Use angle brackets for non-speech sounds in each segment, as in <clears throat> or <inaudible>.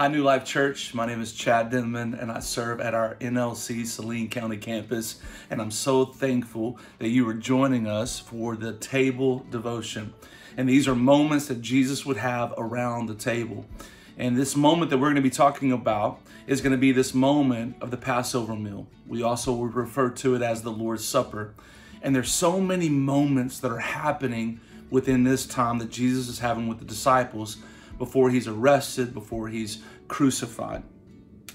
Hi, New Life Church. My name is Chad Denmon, and I serve at our NLC Saline County campus. And I'm so thankful that you are joining us for the table devotion. And these are moments that Jesus would have around the table. And this moment that we're going to be talking about is going to be this moment of the Passover meal. We also would refer to it as the Lord's Supper. And there's so many moments that are happening within this time that Jesus is having with the disciples before he's arrested, before he's crucified.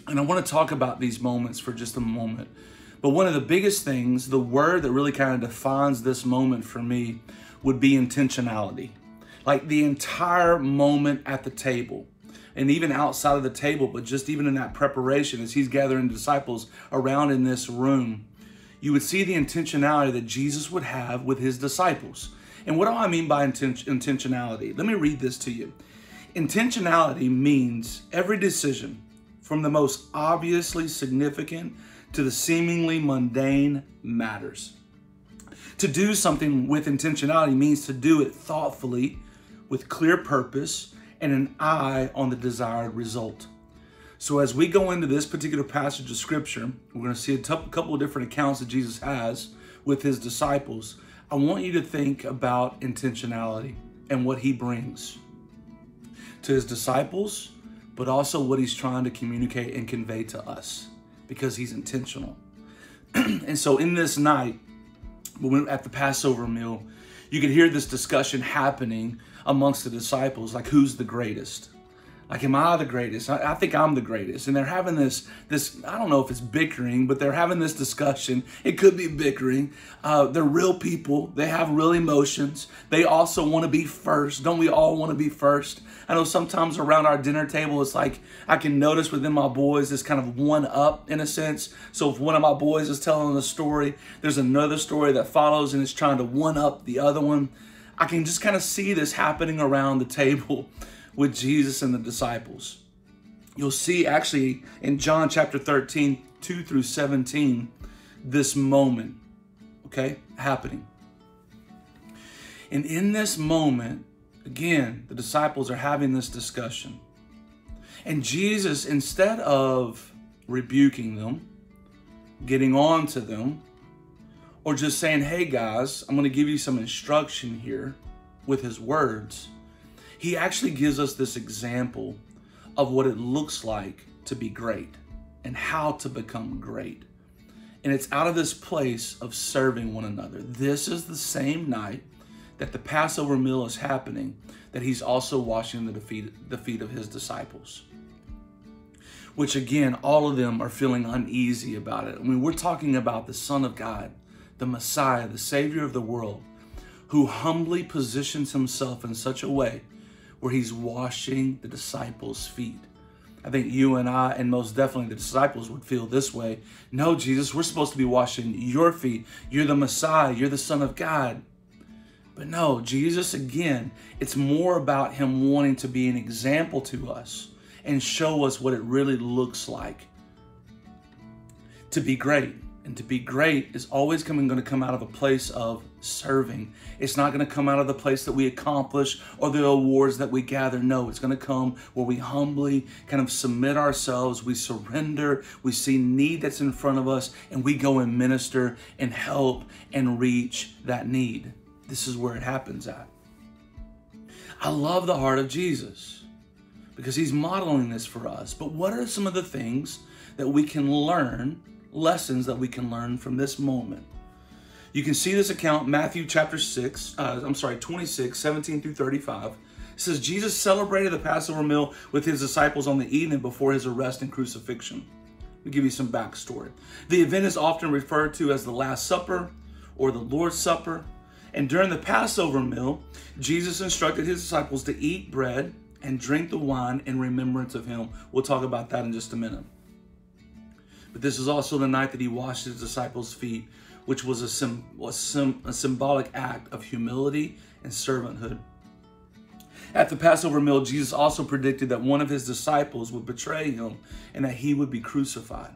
And I want to talk about these moments for just a moment. But one of the biggest things, the word that really kind of defines this moment for me would be intentionality. Like the entire moment at the table and even outside of the table, but just even in that preparation as he's gathering disciples around in this room, you would see the intentionality that Jesus would have with his disciples. And what do I mean by inten- intentionality? Let me read this to you. Intentionality means every decision, from the most obviously significant to the seemingly mundane, matters. To do something with intentionality means to do it thoughtfully, with clear purpose, and an eye on the desired result. So, as we go into this particular passage of scripture, we're going to see a couple of different accounts that Jesus has with his disciples. I want you to think about intentionality and what he brings to his disciples, but also what he's trying to communicate and convey to us because he's intentional. <clears throat> and so, in this night, when at the Passover meal, you could hear this discussion happening amongst the disciples like, who's the greatest? Like, am I the greatest? I, I, think I'm the greatest. And they're having this, this, I don't know if it's bickering, but they're having this discussion. It could be bickering. Uh, they're real people. They have real emotions. They also want to be first. Don't we all want to be first? I know sometimes around our dinner table, it's like I can notice within my boys this kind of one up in a sense. So if one of my boys is telling a story, there's another story that follows and it's trying to one up the other one. I can just kind of see this happening around the table with Jesus and the disciples. You'll see actually in John chapter 13, 2 through 17, this moment, okay, happening. And in this moment, again, the disciples are having this discussion. And Jesus, instead of rebuking them, getting on to them, or just saying, hey guys, I'm going to give you some instruction here with his words, he actually gives us this example of what it looks like to be great and how to become great. And it's out of this place of serving one another. This is the same night that the Passover meal is happening, that he's also washing the feet, the feet of his disciples. Which again, all of them are feeling uneasy about it. I mean, we're talking about the Son of God, the Messiah, the Savior of the world, who humbly positions himself in such a way where he's washing the disciples' feet. I think you and I, and most definitely the disciples, would feel this way. No, Jesus, we're supposed to be washing your feet. You're the Messiah, you're the Son of God. But no, Jesus, again, it's more about him wanting to be an example to us and show us what it really looks like to be great. And to be great is always coming going to come out of a place of serving. It's not going to come out of the place that we accomplish or the awards that we gather. No, it's going to come where we humbly kind of submit ourselves, we surrender, we see need that's in front of us, and we go and minister and help and reach that need. This is where it happens at. I love the heart of Jesus because he's modeling this for us. But what are some of the things that we can learn, lessons that we can learn from this moment? You can see this account, Matthew chapter 6, uh, I'm sorry, 26, 17 through 35. It says, Jesus celebrated the Passover meal with his disciples on the evening before his arrest and crucifixion. Let me give you some backstory. The event is often referred to as the Last Supper or the Lord's Supper. And during the Passover meal, Jesus instructed his disciples to eat bread and drink the wine in remembrance of him. We'll talk about that in just a minute. But this is also the night that he washed his disciples' feet which was a, sim, sim, a symbolic act of humility and servanthood. At the Passover meal, Jesus also predicted that one of his disciples would betray him and that he would be crucified.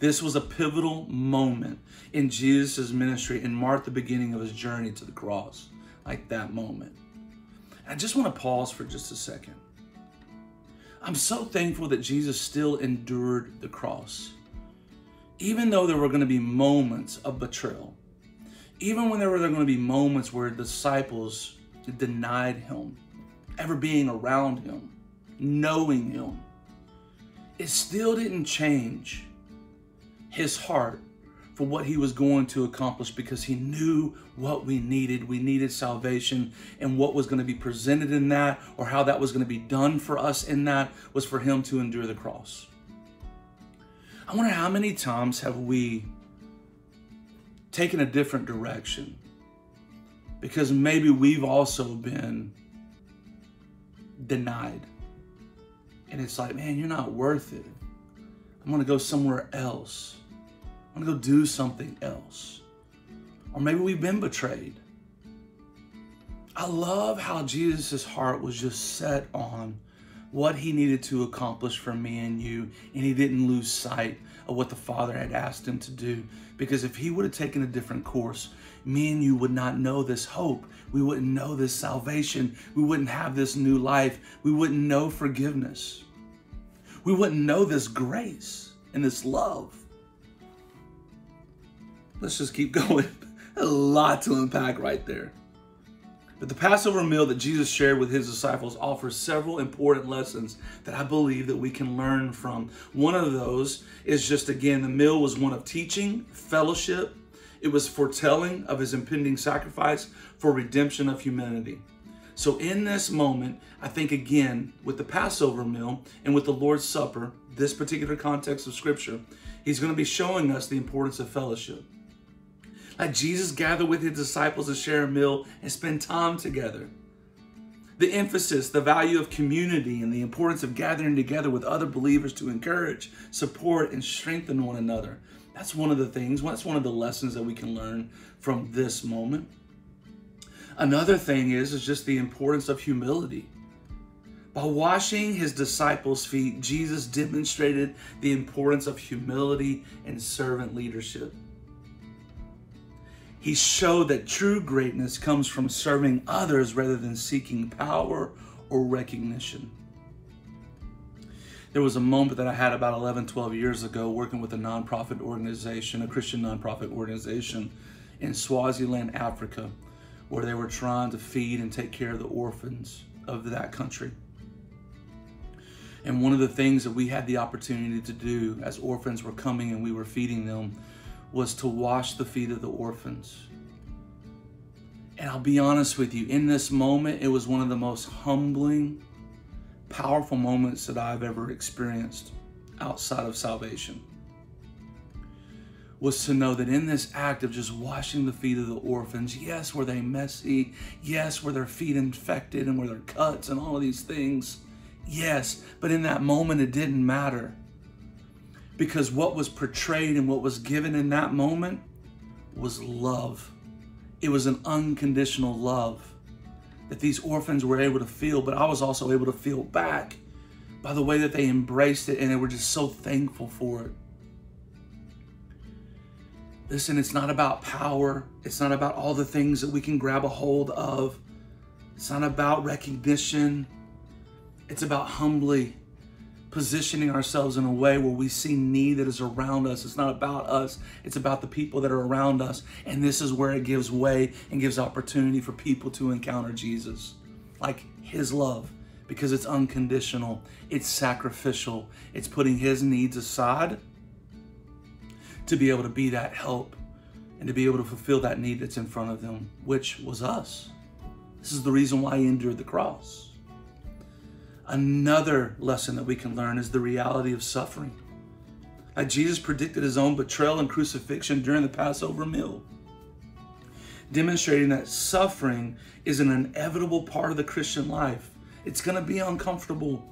This was a pivotal moment in Jesus' ministry and marked the beginning of his journey to the cross, like that moment. I just want to pause for just a second. I'm so thankful that Jesus still endured the cross. Even though there were going to be moments of betrayal, even when there were going to be moments where disciples denied him, ever being around him, knowing him, it still didn't change his heart for what he was going to accomplish because he knew what we needed. We needed salvation, and what was going to be presented in that, or how that was going to be done for us in that, was for him to endure the cross. I wonder how many times have we taken a different direction because maybe we've also been denied. And it's like, man, you're not worth it. I'm going to go somewhere else. I'm going to go do something else. Or maybe we've been betrayed. I love how Jesus' heart was just set on what he needed to accomplish for me and you, and he didn't lose sight of what the Father had asked him to do. Because if he would have taken a different course, me and you would not know this hope. We wouldn't know this salvation. We wouldn't have this new life. We wouldn't know forgiveness. We wouldn't know this grace and this love let's just keep <laughs> going. a lot to unpack right there. But the Passover meal that Jesus shared with his disciples offers several important lessons that I believe that we can learn from. One of those is just again, the meal was one of teaching, fellowship. It was foretelling of his impending sacrifice for redemption of humanity. So, in this moment, I think again, with the Passover meal and with the Lord's Supper, this particular context of Scripture, he's going to be showing us the importance of fellowship. Like Jesus gathered with his disciples to share a meal and spend time together. The emphasis, the value of community, and the importance of gathering together with other believers to encourage, support, and strengthen one another. That's one of the things, that's one of the lessons that we can learn from this moment. Another thing is, is just the importance of humility. By washing his disciples' feet, Jesus demonstrated the importance of humility and servant leadership. He showed that true greatness comes from serving others rather than seeking power or recognition. There was a moment that I had about 11, 12 years ago working with a nonprofit organization, a Christian nonprofit organization in Swaziland, Africa, where they were trying to feed and take care of the orphans of that country. And one of the things that we had the opportunity to do as orphans were coming and we were feeding them was to wash the feet of the orphans. And I'll be honest with you, in this moment, it was one of the most humbling, powerful moments that I've ever experienced outside of salvation. Was to know that in this act of just washing the feet of the orphans, yes, were they messy? Yes, were their feet infected and were there cuts and all of these things? Yes, but in that moment, it didn't matter because what was portrayed and what was given in that moment was love. It was an unconditional love that these orphans were able to feel, but I was also able to feel back by the way that they embraced it and they were just so thankful for it. Listen, it's not about power. It's not about all the things that we can grab a hold of. It's not about recognition. It's about humbly positioning ourselves in a way where we see need that is around us. It's not about us, it's about the people that are around us. And this is where it gives way and gives opportunity for people to encounter Jesus. Like his love, because it's unconditional, it's sacrificial, it's putting his needs aside to be able to be that help and to be able to fulfill that need that's in front of them, which was us. This is the reason why he endured the cross. Another lesson that we can learn is the reality of suffering. Like Jesus predicted his own betrayal and crucifixion during the Passover meal, demonstrating that suffering is an inevitable part of the Christian life. It's going to be uncomfortable.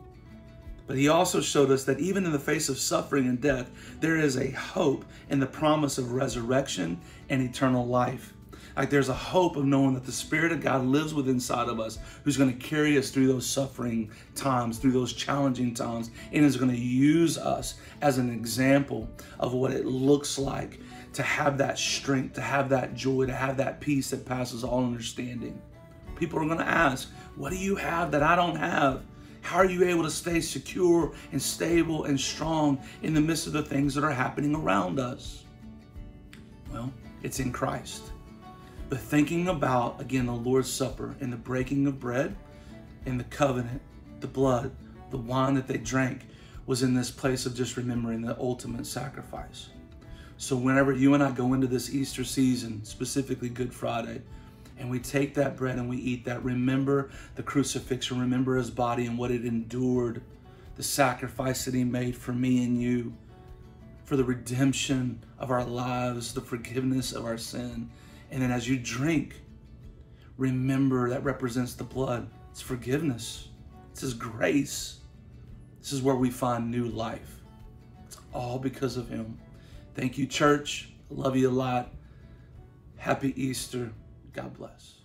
But he also showed us that even in the face of suffering and death, there is a hope in the promise of resurrection and eternal life. Like there's a hope of knowing that the Spirit of God lives within inside of us, who's going to carry us through those suffering times, through those challenging times, and is going to use us as an example of what it looks like to have that strength, to have that joy, to have that peace that passes all understanding. People are going to ask, What do you have that I don't have? How are you able to stay secure and stable and strong in the midst of the things that are happening around us? Well, it's in Christ. But thinking about, again, the Lord's Supper and the breaking of bread and the covenant, the blood, the wine that they drank was in this place of just remembering the ultimate sacrifice. So, whenever you and I go into this Easter season, specifically Good Friday, and we take that bread and we eat that, remember the crucifixion, remember his body and what it endured, the sacrifice that he made for me and you, for the redemption of our lives, the forgiveness of our sin. And then as you drink, remember that represents the blood. It's forgiveness, it's his grace. This is where we find new life. It's all because of him. Thank you, church. I love you a lot. Happy Easter. God bless.